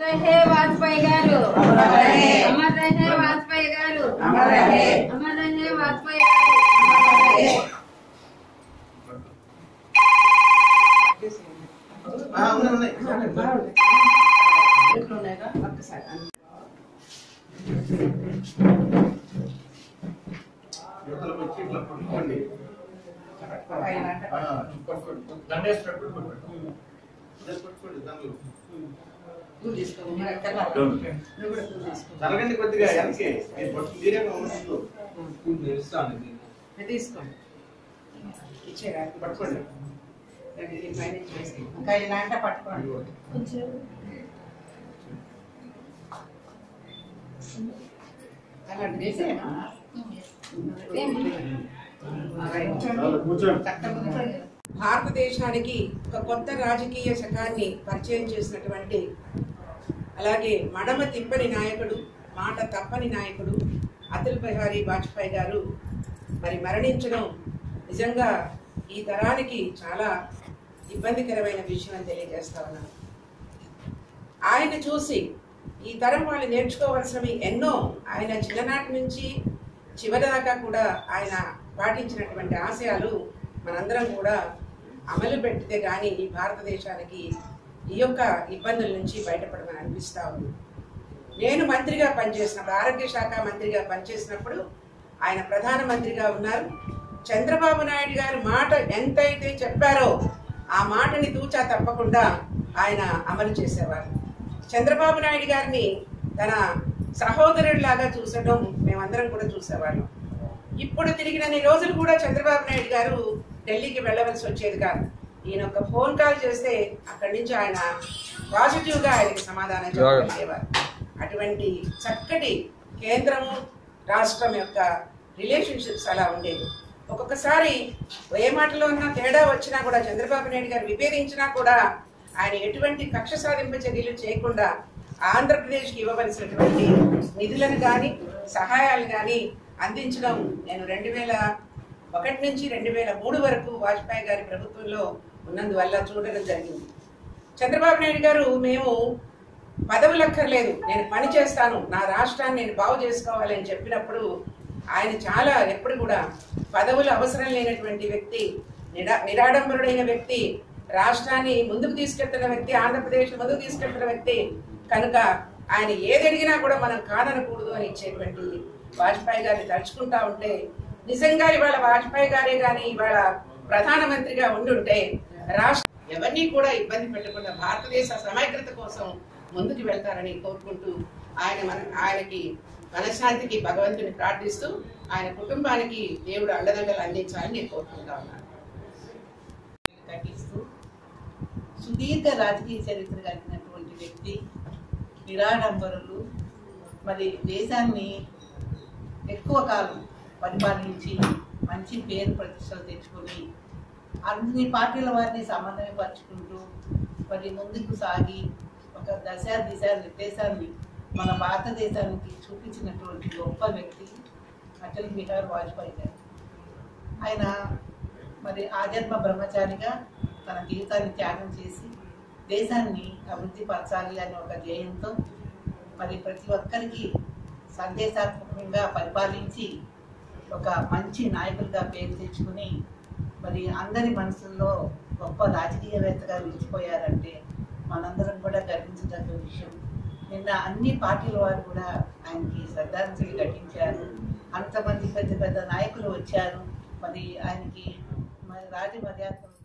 రహే వాజ్పేయి గారు. అమర్ రహే. వాజ్పేయి గారు. అమర్ రహే. వాజ్పేయి దండేసి పెట్టుకోండి దానిలో జరగండి కొద్దిగా వెనక్కి మీరు పట్టు మీరేగా ఉన్నట్టు తీసుకోండి ఇచ్చేరా పట్టుకోండి. ఇంకా పట్టుకోండి. భారతదేశానికి ఒక కొత్త రాజకీయ శకాన్ని పరిచయం చేసినటువంటి అలాగే మడమ తిప్పని నాయకుడు మాట తప్పని నాయకుడు అతుల్ బిహారీ వాజ్పేయి గారు మరి మరణించడం నిజంగా ఈ తరానికి చాలా ఇబ్బందికరమైన విషయం అని తెలియజేస్తా ఉన్నాను. ఆయన చూసి ఈ తరం వాళ్ళు నేర్చుకోవాల్సినవి ఎన్నో ఆయన చిన్ననాటి నుంచి చివరి దాకా కూడా ఆయన పాటించినటువంటి ఆశయాలు మనందరం కూడా అమలు పెడితే కానీ ఈ భారతదేశానికి ఈ యొక్క ఇబ్బందుల నుంచి బయటపడమని అనిపిస్తా ఉంది. నేను మంత్రిగా పనిచేసినప్పుడు ఆరోగ్య శాఖ మంత్రిగా పనిచేసినప్పుడు ఆయన ప్రధానమంత్రిగా ఉన్నారు. చంద్రబాబు నాయుడు గారు మాట ఎంతైతే చెప్పారో ఆ మాటని తూచా తప్పకుండా ఆయన అమలు చేసేవారు. చంద్రబాబు నాయుడు గారిని తన సహోదరుడిలాగా చూసడం మేమందరం కూడా చూసేవాళ్ళం. ఇప్పుడు తిరిగినన్ని రోజులు కూడా చంద్రబాబు నాయుడు గారు ఢిల్లీకి వెళ్ళవలసి వచ్చేది కాదు. ఈయన ఒక ఫోన్ కాల్ చేస్తే అక్కడి నుంచి ఆయన పాజిటివ్గా ఆయనకి సమాధానం చెప్పగలిగేవారు అటువంటి చక్కటి కేంద్రము రాష్ట్రం యొక్క రిలేషన్షిప్స్ అలా ఉండేవి. ఒక్కొక్కసారి ఏ మాటలో ఉన్న తేడా వచ్చినా కూడా చంద్రబాబు నాయుడు గారు విభేదించినా కూడా ఆయన ఎటువంటి కక్ష సాధింపు చర్యలు చేయకుండా ఆంధ్రప్రదేశ్కి ఇవ్వవలసినటువంటి నిధులను కానీ సహాయాలు కానీ అందించడం నేను రెండు వేల ఒకటి నుంచి రెండు వేల మూడు వరకు వాజ్పేయి గారి ప్రభుత్వంలో ఉన్నందువల్ల చూడడం జరిగింది. చంద్రబాబు నాయుడు గారు మేము పదవులక్కర్లేదు నేను పని చేస్తాను నా రాష్ట్రాన్ని నేను బాగు చేసుకోవాలని చెప్పినప్పుడు ఆయన చాలా ఎప్పుడు కూడా పదవులు అవసరం లేనటువంటి వ్యక్తి నిడా నిరాడంబరుడైన వ్యక్తి రాష్ట్రాన్ని ముందుకు తీసుకెళ్తున్న వ్యక్తి ఆంధ్రప్రదేశ్ ముందుకు తీసుకెళ్తున్న వ్యక్తి. కనుక ఆయన ఏది అడిగినా కూడా మనం కాదనకూడదు అని ఇచ్చేటువంటి వాజ్పేయి గారిని తలుచుకుంటా ఉంటే నిజంగా ఇవాళ వాజ్పేయి గారే కానీ ఇవాళ ప్రధానమంత్రిగా ఉండుంటే రాష్ట్ర ఎవరిని కూడా ఇబ్బంది పెట్టకుండా భారతదేశ సమైక్యత కోసం ముందుకు వెళ్తారని కోరుకుంటూ ఆయన మన ఆయనకి మనశ్శాంతికి భగవంతుని ప్రార్థిస్తూ ఆయన కుటుంబానికి దేవుడు అండదండలు అందించాలని నేను కోరుకుంటా ఉన్నాను. తగ్గిస్తూ సుదీర్ఘ రాజకీయ చరిత్ర కలిగినటువంటి వ్యక్తి నిరాడంబరులు మరి దేశాన్ని ఎక్కువ కాలం పరిపాలించి మంచి పేరు ప్రతిష్టలు తెచ్చుకొని అన్ని పార్టీల వారిని సమన్వయపరుచుకుంటూ మరి ముందుకు సాగి ఒక దశ దిశ నిర్దేశాన్ని మన భారతదేశానికి చూపించినటువంటి గొప్ప వ్యక్తి అటల్ బిహారీ వాజ్పేయి గారు. ఆయన మరి ఆధ్యాత్మ బ్రహ్మచారిగా తన జీవితాన్ని త్యాగం చేసి దేశాన్ని అభివృద్ధి పరచాలి అనే ఒక ధ్యేయంతో మరి ప్రతి ఒక్కరికి సందేశాత్మకంగా పరిపాలించి ఒక మంచి నాయకులుగా పేరు తెచ్చుకుని మరి అందరి మనసుల్లో గొప్ప రాజకీయవేత్తగా నిలిచిపోయారంటే మనందరం కూడా గర్వించదగ్గ విషయం. నిన్న అన్ని పార్టీల వారు కూడా ఆయనకి శ్రద్ధాంజలి ఘటించారు. అంతమంది పెద్ద పెద్ద నాయకులు వచ్చారు. మరి ఆయనకి మరి రాజమర్యాదలు